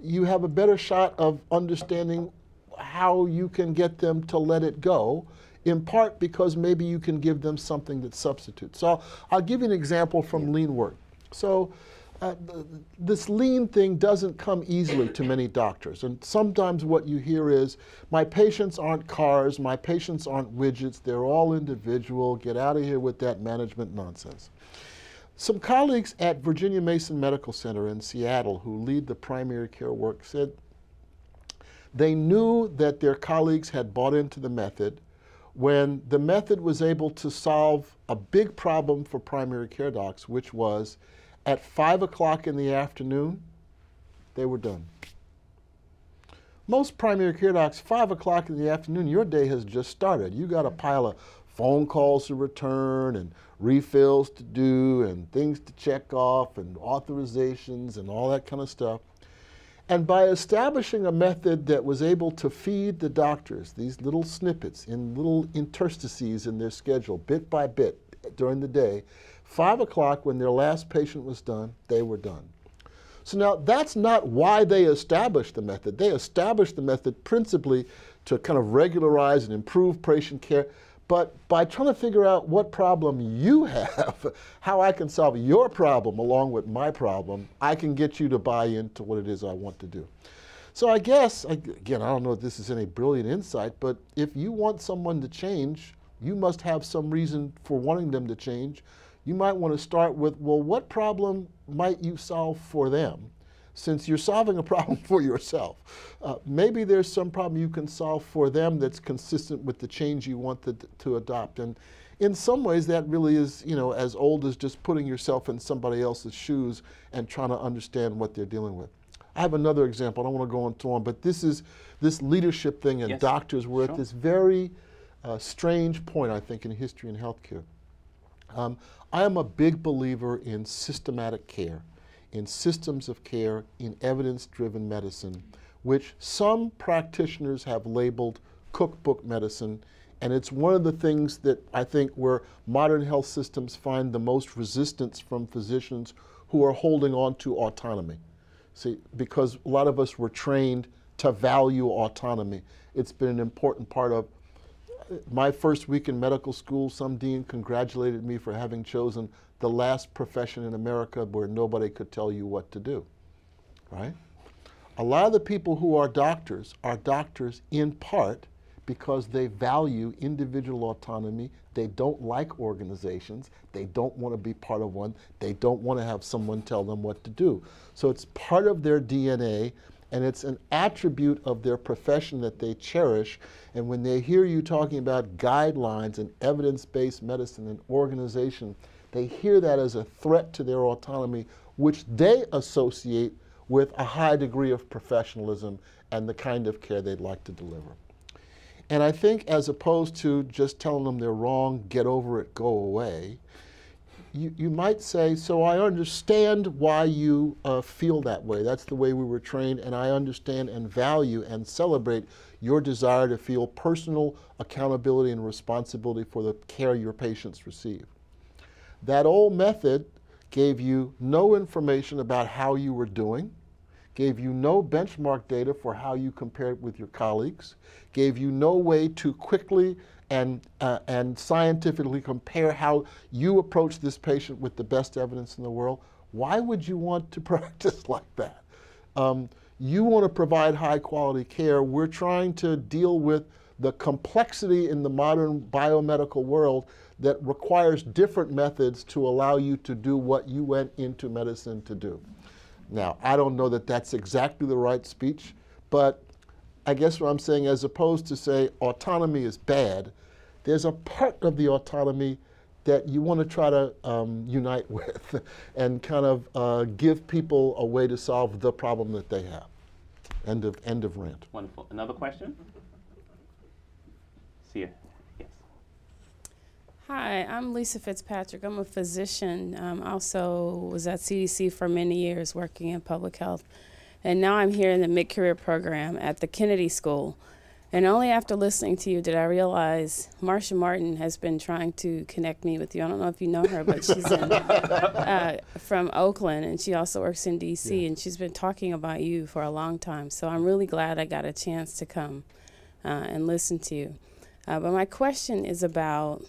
you have a better shot of understanding how you can get them to let it go, in part because maybe you can give them something that substitutes. So I'll, give you an example from yeah. lean work. So uh, this lean thing doesn't come easily to many doctors. And sometimes what you hear is, my patients aren't cars, my patients aren't widgets, they're all individual, get out of here with that management nonsense. Some colleagues at Virginia Mason Medical Center in Seattle who lead the primary care work said they knew that their colleagues had bought into the method when the method was able to solve a big problem for primary care docs, which was at 5 o'clock in the afternoon, they were done. Most primary care docs, 5 o'clock in the afternoon, your day has just started. You got a pile of phone calls to return and refills to do and things to check off and authorizations and all that kind of stuff. And by establishing a method that was able to feed the doctors these little snippets in little interstices in their schedule, bit by bit during the day, Five o'clock, when their last patient was done, they were done. So now that's not why they established the method. They established the method principally to kind of regularize and improve patient care. But by trying to figure out what problem you have, how I can solve your problem along with my problem, I can get you to buy into what it is I want to do. So I guess, again, I don't know if this is any brilliant insight, but if you want someone to change, you must have some reason for wanting them to change you might want to start with, well, what problem might you solve for them? Since you're solving a problem for yourself, uh, maybe there's some problem you can solve for them that's consistent with the change you want to, to adopt. And in some ways, that really is, you know, as old as just putting yourself in somebody else's shoes and trying to understand what they're dealing with. I have another example. I don't want to go on too long, but this is this leadership thing, and yes. doctors were sure. at this very uh, strange point, I think, in history and healthcare. Um, I am a big believer in systematic care, in systems of care, in evidence driven medicine, which some practitioners have labeled cookbook medicine. And it's one of the things that I think where modern health systems find the most resistance from physicians who are holding on to autonomy. See, because a lot of us were trained to value autonomy. It's been an important part of uh, my first week in medical school, some dean congratulated me for having chosen the last profession in America where nobody could tell you what to do, right? A lot of the people who are doctors are doctors in part because they value individual autonomy. They don't like organizations. They don't want to be part of one. They don't want to have someone tell them what to do. So it's part of their DNA and it's an attribute of their profession that they cherish. And when they hear you talking about guidelines and evidence based medicine and organization, they hear that as a threat to their autonomy, which they associate with a high degree of professionalism and the kind of care they'd like to deliver. And I think as opposed to just telling them they're wrong, get over it, go away, you, you might say, so I understand why you uh, feel that way. That's the way we were trained, and I understand and value and celebrate your desire to feel personal accountability and responsibility for the care your patients receive. That old method gave you no information about how you were doing, gave you no benchmark data for how you compared with your colleagues, gave you no way to quickly and, uh, and scientifically compare how you approach this patient with the best evidence in the world, why would you want to practice like that? Um, you want to provide high quality care. We're trying to deal with the complexity in the modern biomedical world that requires different methods to allow you to do what you went into medicine to do. Now, I don't know that that's exactly the right speech, but I guess what I'm saying, as opposed to say autonomy is bad, there's a part of the autonomy that you want to try to um, unite with and kind of uh, give people a way to solve the problem that they have. End of, end of rant. Wonderful. Another question? See you. Hi, I'm Lisa Fitzpatrick. I'm a physician. Um, also was at CDC for many years working in public health. And now I'm here in the mid-career program at the Kennedy School. And only after listening to you did I realize Marsha Martin has been trying to connect me with you. I don't know if you know her, but she's in, uh, from Oakland and she also works in DC Yeah. and she's been talking about you for a long time. So I'm really glad I got a chance to come uh, and listen to you. Uh, but my question is about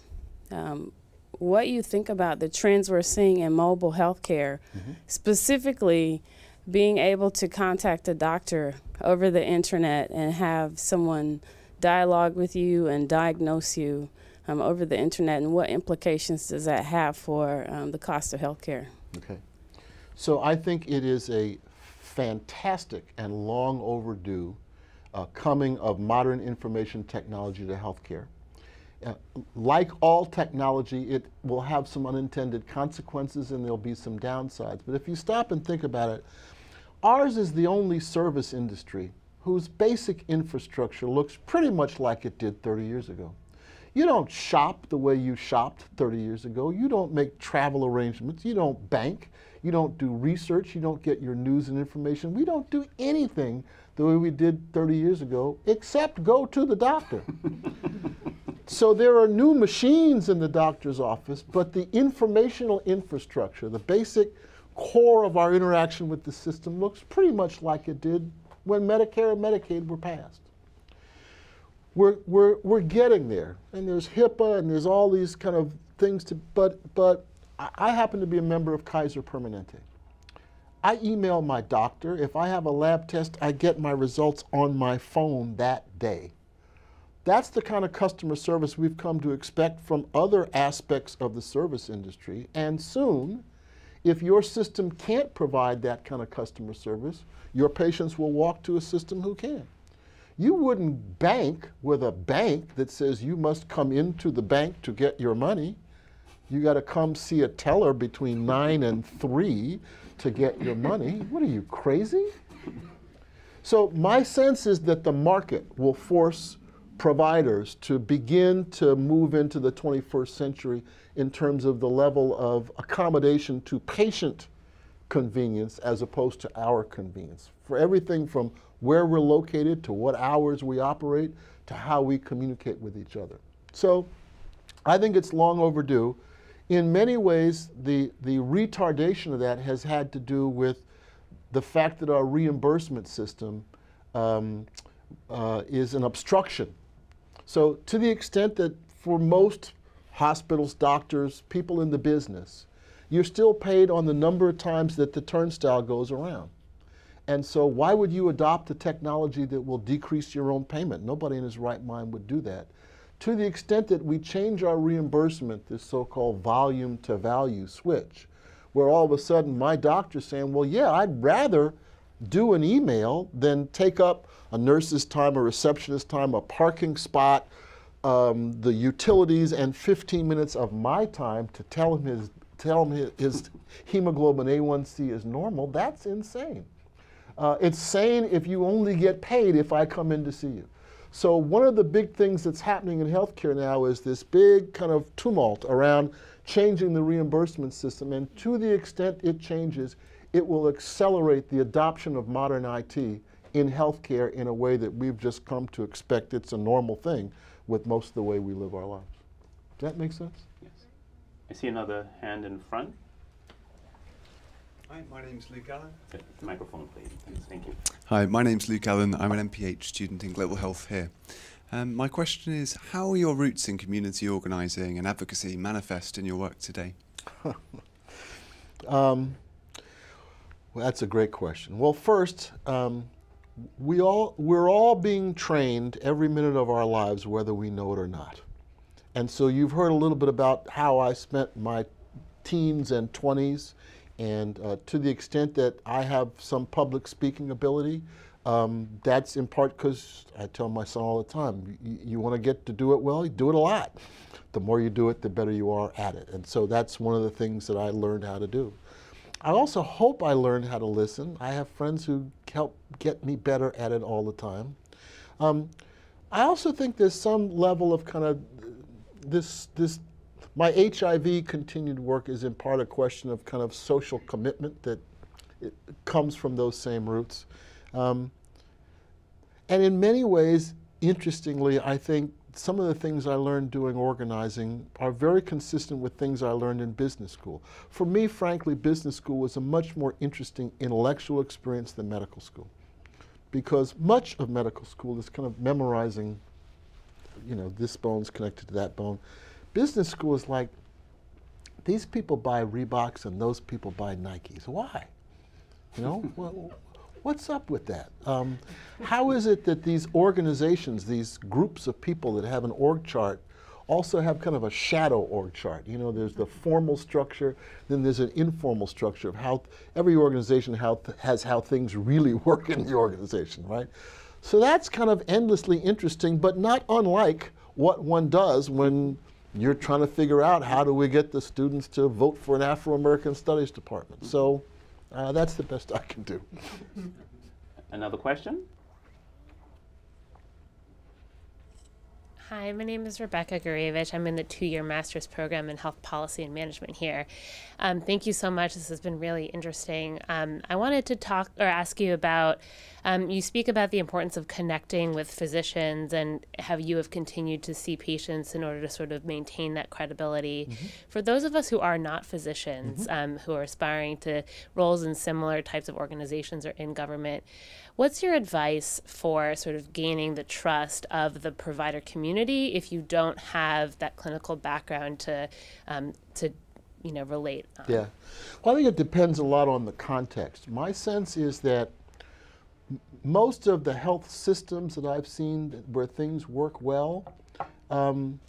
um, what you think about the trends we're seeing in mobile healthcare, specifically being able to contact a doctor over the internet and have someone dialogue with you and diagnose you um, over the internet, and what implications does that have for um, the cost of healthcare? Okay. So I think it is a fantastic and long overdue uh, coming of modern information technology to healthcare. Uh, like all technology, it will have some unintended consequences and there'll be some downsides. But if you stop and think about it, ours is the only service industry whose basic infrastructure looks pretty much like it did 30 years ago. You don't shop the way you shopped 30 years ago. You don't make travel arrangements. You don't bank. You don't do research. You don't get your news and information. We don't do anything the way we did 30 years ago except go to the doctor. So there are new machines in the doctor's office, but the informational infrastructure, the basic core of our interaction with the system looks pretty much like it did when Medicare and Medicaid were passed. We're, we're, we're getting there, and there's HIPAA and there's all these kind of things to, but, but I I happen to be a member of Kaiser Permanente. I email my doctor. If I have a lab test, I get my results on my phone that day. That's the kind of customer service we've come to expect from other aspects of the service industry. And soon, if your system can't provide that kind of customer service, your patients will walk to a system who can. You wouldn't bank with a bank that says you must come into the bank to get your money. You got to come see a teller between 9 and 3 to get your money. What are you, crazy? So, my sense is that the market will force providers to begin to move into the 21st century in terms of the level of accommodation to patient convenience as opposed to our convenience. For everything from where we're located to what hours we operate to how we communicate with each other. So I think it's long overdue. In many ways, the, the retardation of that has had to do with the fact that our reimbursement system um, uh, is an obstruction. So, to the extent that for most hospitals, doctors, people in the business, you're still paid on the number of times that the turnstile goes around. And so, why would you adopt a technology that will decrease your own payment? Nobody in his right mind would do that. To the extent that we change our reimbursement, this so called volume to value switch, where all of a sudden my doctor's saying, well, yeah, I'd rather do an email than take up a nurse's time, a receptionist's time, a parking spot, um, the utilities, and 15 minutes of my time to tell him his tell him his, his hemoglobin A1C is normal. That's insane. Uh, it's sane if you only get paid if I come in to see you. So one of the big things that's happening in healthcare now is this big kind of tumult around changing the reimbursement system. And to the extent it changes, it will accelerate the adoption of modern IT in healthcare in a way that we've just come to expect it's a normal thing with most of the way we live our lives. Does that make sense? Yes. I see another hand in front. Hi, my name's Luke Allen. Uh, Microphone, please. Thanks. Thank you. Hi, my name's Luke Allen. I'm an MPH student in global health here. Um, my question is How are your roots in community organising and advocacy manifest in your work today? Um, well, that's a great question. Well, first, um, we all we're all being trained every minute of our lives, whether we know it or not. And so you've heard a little bit about how I spent my teens and 20s, and uh, to the extent that I have some public speaking ability, um, that's in part because I tell my son all the time, you, you want to get to do it well, you do it a lot. The more you do it, the better you are at it. And so that's one of the things that I learned how to do. I also hope I learned how to listen. I have friends who help get me better at it all the time. Um, I also think there's some level of kind of this this my HIV continued work is in part a question of kind of social commitment that it comes from those same roots. Um, and in many ways, interestingly, I think some of the things I learned doing organizing are very consistent with things I learned in business school. For me, frankly, business school was a much more interesting intellectual experience than medical school. Because much of medical school is kind of memorizing, you know, this bone's connected to that bone. Business school is like, these people buy Reeboks and those people buy Nikes. Why? You know, well, What's up with that? Um, how is it that these organizations, these groups of people that have an org chart, also have kind of a shadow org chart? You know, there's the formal structure, then there's an informal structure of how every organization how has how things really work in the organization, right? So that's kind of endlessly interesting, but not unlike what one does when you're trying to figure out how do we get the students to vote for an Afro-American Studies department. So uh, that's the best I can do. Another question? Hi, my name is Rebecca Gurevich. I'm in the two year master's program in health policy and management here. Um, thank you so much. This has been really interesting. Um, I wanted to talk or ask you about um, you speak about the importance of connecting with physicians and how you have continued to see patients in order to sort of maintain that credibility. Mm-hmm. For those of us who are not physicians, mm-hmm. Um, who are aspiring to roles in similar types of organizations or in government, What's your advice for sort of gaining the trust of the provider community if you don't have that clinical background to um, to you know relate? On? Yeah, well, I think it depends a lot on the context. My sense is that most of the health systems that I've seen where things work well, um,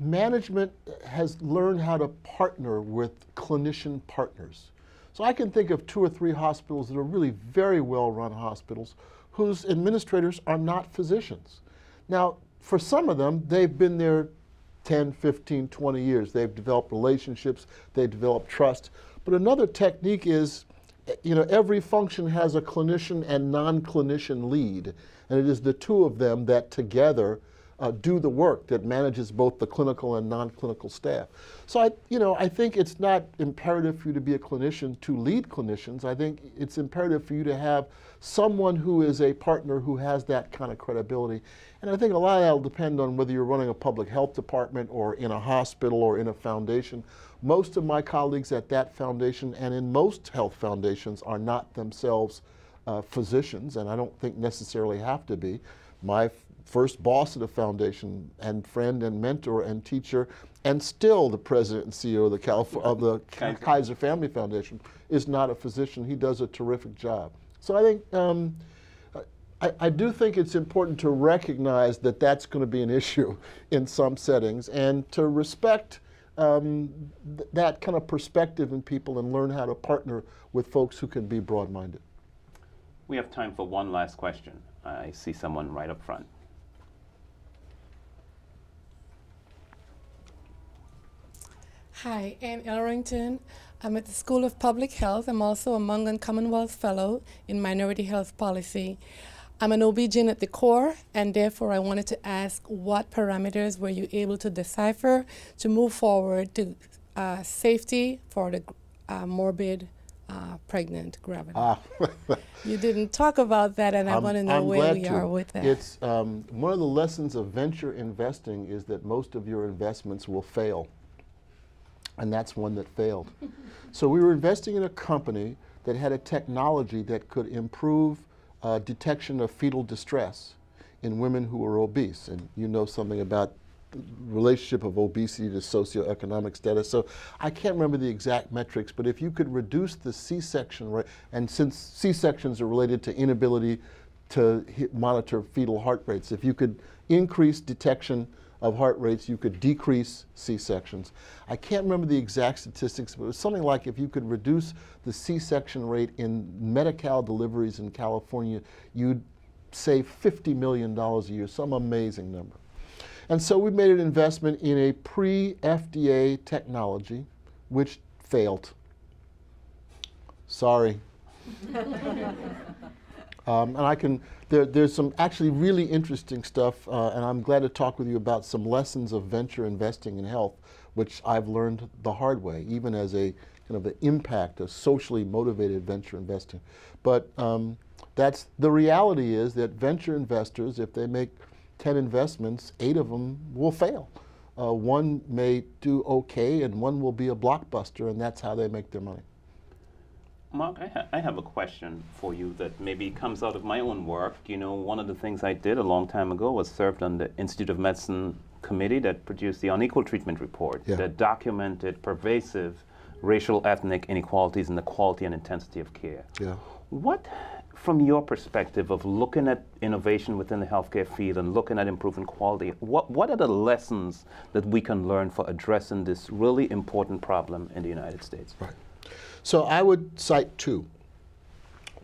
management has learned how to partner with clinician partners. So I can think of two or three hospitals that are really very well run hospitals whose administrators are not physicians. Now, for some of them, they've been there 10, 15, 20 years. They've developed relationships, they've developed trust. But another technique is, eh, you know, every function has a clinician and non-clinician lead, and it is the two of them that together uh, do the work that manages both the clinical and non-clinical staff. So I, you know, I think it's not imperative for you to be a clinician to lead clinicians. I think it's imperative for you to have someone who is a partner who has that kind of credibility. And I think a lot of that will depend on whether you're running a public health department or in a hospital or in a foundation. Most of my colleagues at that foundation and in most health foundations are not themselves uh, physicians, and I don't think necessarily have to be. My first boss of the foundation and friend and mentor and teacher and still the president and CEO of the, Calif- of the Kaiser Family Foundation is not a physician. He does a terrific job. So I think um, I, I, do think it's important to recognize that that's going to be an issue in some settings and to respect um, th- that kind of perspective in people and learn how to partner with folks who can be broad-minded. We have time for one last question. I see someone right up front. Hi, Anne Elrington. I'm at the School of Public Health. I'm also a Mongan Commonwealth Fellow in Minority Health Policy. I'm an OB-GYN at the core, and therefore I wanted to ask what parameters were you able to decipher to move forward to uh, safety for the uh, morbid uh, pregnant gravid. Ah. you didn't talk about that, and I want to know I'm where we to. are with that. It's um, one of the lessons of venture investing is that most of your investments will fail and that's one that failed. so we were investing in a company that had a technology that could improve uh, detection of fetal distress in women who are obese. And you know something about the relationship of obesity to socioeconomic status. So I can't remember the exact metrics, but if you could reduce the C-section rate, and since C-sections are related to inability to monitor fetal heart rates, if you could increase detection of heart rates, you could decrease C-sections. I can't remember the exact statistics, but it was something like if you could reduce the C-section rate in Medi-Cal deliveries in California, you'd save $50 million a year, some amazing number. And so we made an investment in a pre-FDA technology, which failed. Sorry. Um, and I can, there, there's some actually really interesting stuff, uh, and I'm glad to talk with you about some lessons of venture investing in health, which I've learned the hard way, even as a kind of an impact of socially motivated venture investing. But um, That's the reality is that venture investors, if they make 10 investments, eight of them will fail. Uh, one may do okay and one will be a blockbuster, and that's how they make their money. Mark, I, ha I, have a question for you that maybe comes out of my own work. You know, one of the things I did a long time ago was served on the Institute of Medicine committee that produced the Unequal Treatment Report yeah. that documented pervasive racial ethnic inequalities in the quality and intensity of care. Yeah. What, from your perspective of looking at innovation within the healthcare field and looking at improving quality, what, what are the lessons that we can learn for addressing this really important problem in the United States? Right. So I would cite two.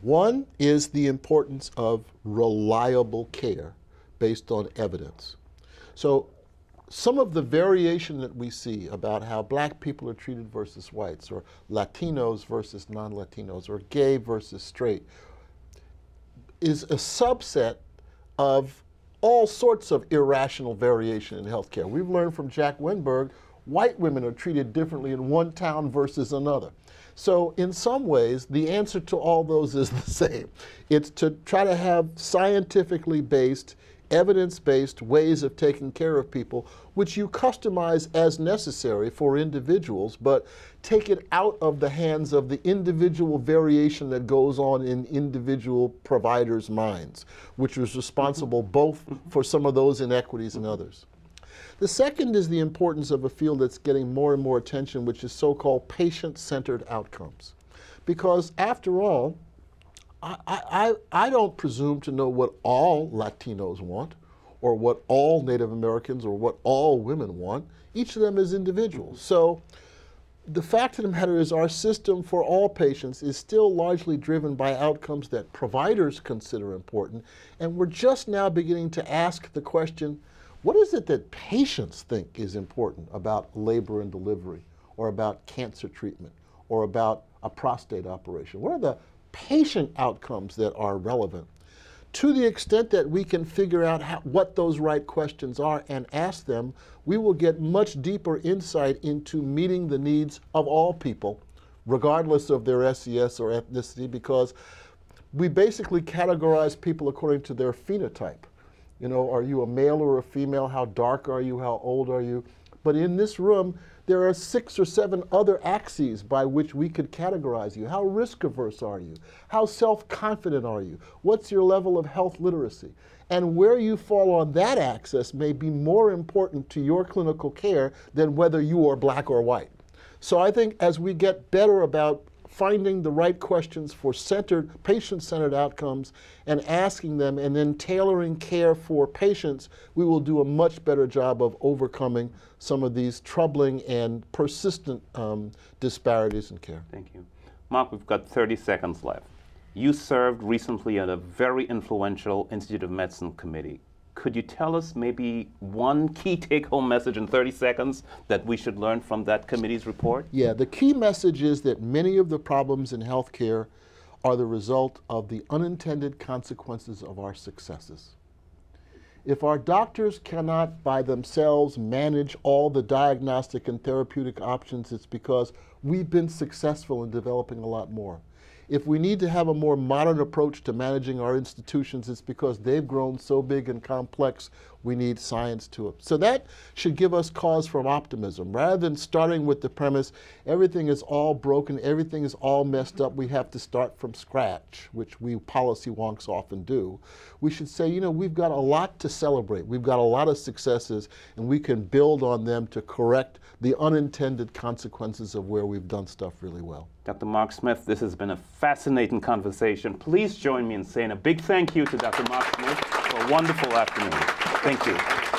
One is the importance of reliable care based on evidence. So some of the variation that we see about how black people are treated versus whites, or Latinos versus non-Latinos, or gay versus straight, is a subset of all sorts of irrational variation in healthcare. We've learned from Jack Wennberg, white women are treated differently in one town versus another. So in some ways, the answer to all those is the same. It's to try to have scientifically based, evidence-based ways of taking care of people, which you customize as necessary for individuals, but take it out of the hands of the individual variation that goes on in individual providers' minds, which is responsible mm-hmm. both for some of those inequities and others. The second is the importance of a field that's getting more and more attention, which is so-called patient-centered outcomes. Because after all, I, I, I don't presume to know what all Latinos want, or what all Native Americans, or what all women want. Each of them is individuals. So the fact of the matter is our system for all patients is still largely driven by outcomes that providers consider important, and we're just now beginning to ask the question, what is it that patients think is important about labor and delivery, or about cancer treatment, or about a prostate operation? What are the patient outcomes that are relevant? To the extent that we can figure out how, what those right questions are and ask them, we will get much deeper insight into meeting the needs of all people, regardless of their SES or ethnicity, because we basically categorize people according to their phenotype. You know, are you a male or a female? How dark are you? How old are you? But in this room, there are six or seven other axes by which we could categorize you. How risk averse are you? How self confident are you? What's your level of health literacy? And where you fall on that axis may be more important to your clinical care than whether you are black or white. So I think as we get better about finding the right questions for centered, patient-centered outcomes and asking them and then tailoring care for patients, we will do a much better job of overcoming some of these troubling and persistent um, disparities in care. Thank you. Mark, we've got 30 seconds left. You served recently on a very influential Institute of Medicine committee could you tell us maybe one key take home message in 30 seconds that we should learn from that committee's report? Yeah, the key message is that many of the problems in healthcare are the result of the unintended consequences of our successes. If our doctors cannot by themselves manage all the diagnostic and therapeutic options, it's because we've been successful in developing a lot more. If we need to have a more modern approach to managing our institutions, it's because they've grown so big and complex, we need science to it. So that should give us cause for optimism. Rather than starting with the premise, everything is all broken, everything is all messed up, we have to start from scratch, which we policy wonks often do. We should say, you know, we've got a lot to celebrate. We've got a lot of successes, and we can build on them to correct the unintended consequences of where we've done stuff really well. Dr. Mark Smith, this has been a fascinating conversation. Please join me in saying a big thank you to Dr. Mark Smith a wonderful afternoon. Thank you.